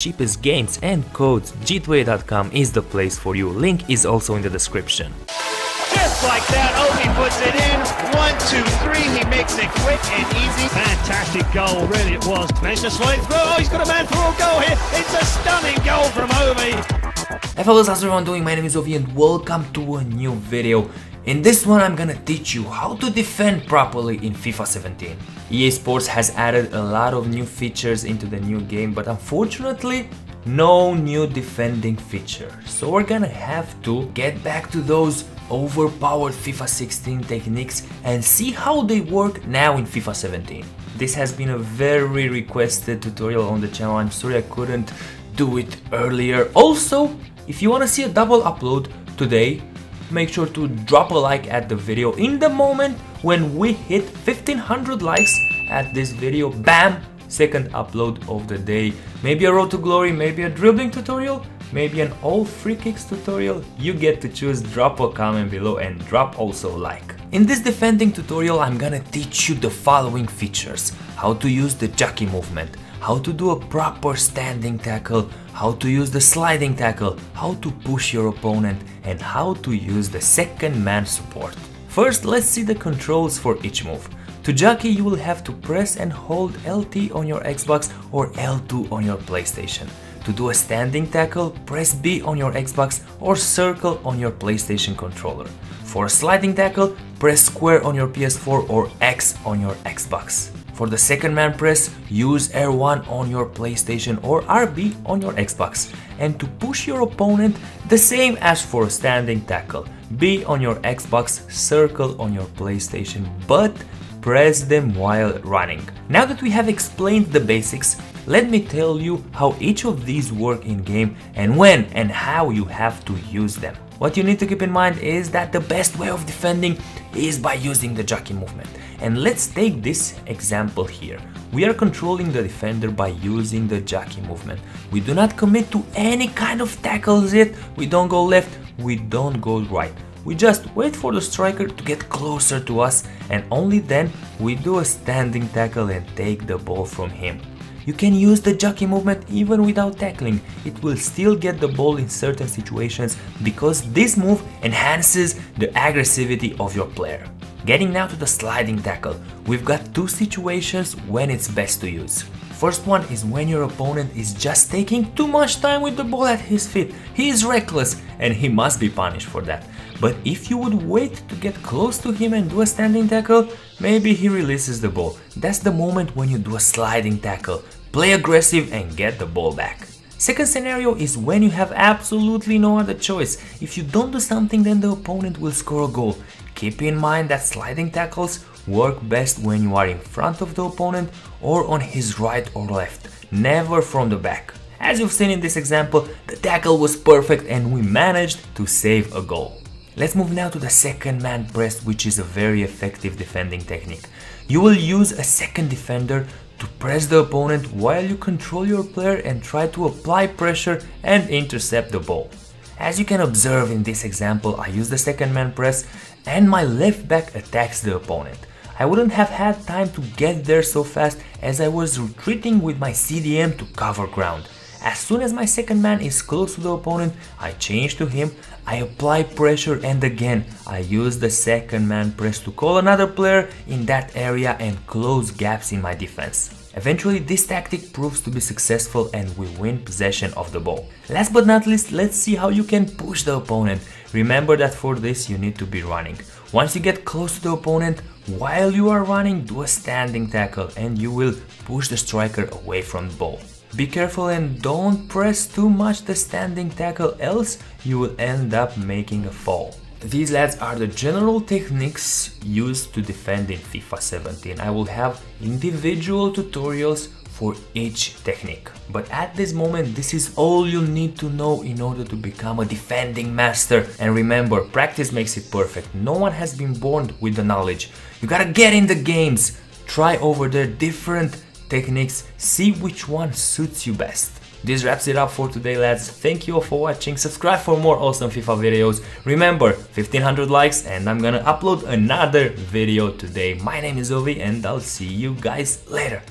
cheapest games and codes, g2a.com is the place for you. Link is also in the description. Just like that, Ovvy puts it in. One, two, three. He makes it quick and easy. Fantastic goal, really it was. Managed to slide through. Oh, he's got a man for a goal here. It's a stunning goal from Ovvy. Hey fellas, how's everyone doing? My name is Ovvy and welcome to a new video. In this one I'm gonna teach you how to defend properly in FIFA 17. EA Sports has added a lot of new features into the new game but unfortunately no new defending feature. So we're gonna have to get back to those overpowered FIFA 16 techniques and see how they work now in FIFA 17. This has been a very requested tutorial on the channel, I'm sorry I couldn't do it earlier. Also, if you wanna see a double upload today, make sure to drop a like at the video in the moment when we hit 1500 likes at this video. Bam! Second upload of the day. Maybe a road to glory maybe a dribbling tutorial maybe an all free kicks tutorial. You get to choose. Drop a comment below and drop also like. In this defending tutorial i'm gonna teach you the following features. How to use the jockey movement how to do a proper standing tackle, how to use the sliding tackle, how to push your opponent and how to use the second man support. First let's see the controls for each move. To jockey you will have to press and hold LT on your Xbox or L2 on your PlayStation. To do a standing tackle, press B on your Xbox or circle on your PlayStation controller. For a sliding tackle, press square on your PS4 or X on your Xbox. For the second man press, use R1 on your PlayStation or RB on your Xbox. And to push your opponent, the same as for standing tackle. B on your Xbox, circle on your PlayStation, but press them while running. Now that we have explained the basics, let me tell you how each of these work in game and when and how you have to use them. What you need to keep in mind is that the best way of defending is by using the jockey movement. And let's take this example here. We are controlling the defender by using the jockey movement. We do not commit to any kind of tackles yet, we don't go left, we don't go right. We just wait for the striker to get closer to us and only then we do a standing tackle and take the ball from him. You can use the jockey movement even without tackling, it will still get the ball in certain situations because this move enhances the aggressivity of your player. Getting now to the sliding tackle, we've got two situations when it's best to use. First one is when your opponent is just taking too much time with the ball at his feet. He is reckless and he must be punished for that. But if you would wait to get close to him and do a standing tackle, maybe he releases the ball. That's the moment when you do a sliding tackle play aggressive and get the ball back. Second scenario is when you have absolutely no other choice. If you don't do something then the opponent will score a goal. Keep in mind that sliding tackles work best when you are in front of the opponent or on his right or left, never from the back. As you've seen in this example, the tackle was perfect and we managed to save a goal. Let's move now to the second man press which is a very effective defending technique. You will use a second defender to press the opponent while you control your player and try to apply pressure and intercept the ball. As you can observe in this example, I use the second man press and my left back attacks the opponent. I wouldn't have had time to get there so fast as I was retreating with my CDM to cover ground. As soon as my second man is close to the opponent, I change to him, I apply pressure and again I use the second man press to call another player in that area and close gaps in my defense. Eventually this tactic proves to be successful and we win possession of the ball. Last but not least, let's see how you can push the opponent. Remember that for this you need to be running. Once you get close to the opponent, while you are running, do a standing tackle and you will push the striker away from the ball. Be careful and don't press too much the standing tackle else you will end up making a fall. These lads are the general techniques used to defend in FIFA 17. I will have individual tutorials for each technique. But at this moment, this is all you need to know in order to become a defending master. And remember, practice makes it perfect. No one has been born with the knowledge. You gotta get in the games. Try over there different techniques, see which one suits you best. This wraps it up for today lads, thank you all for watching, subscribe for more awesome FIFA videos, remember 1500 likes and I'm gonna upload another video today. My name is Ovvy and I'll see you guys later.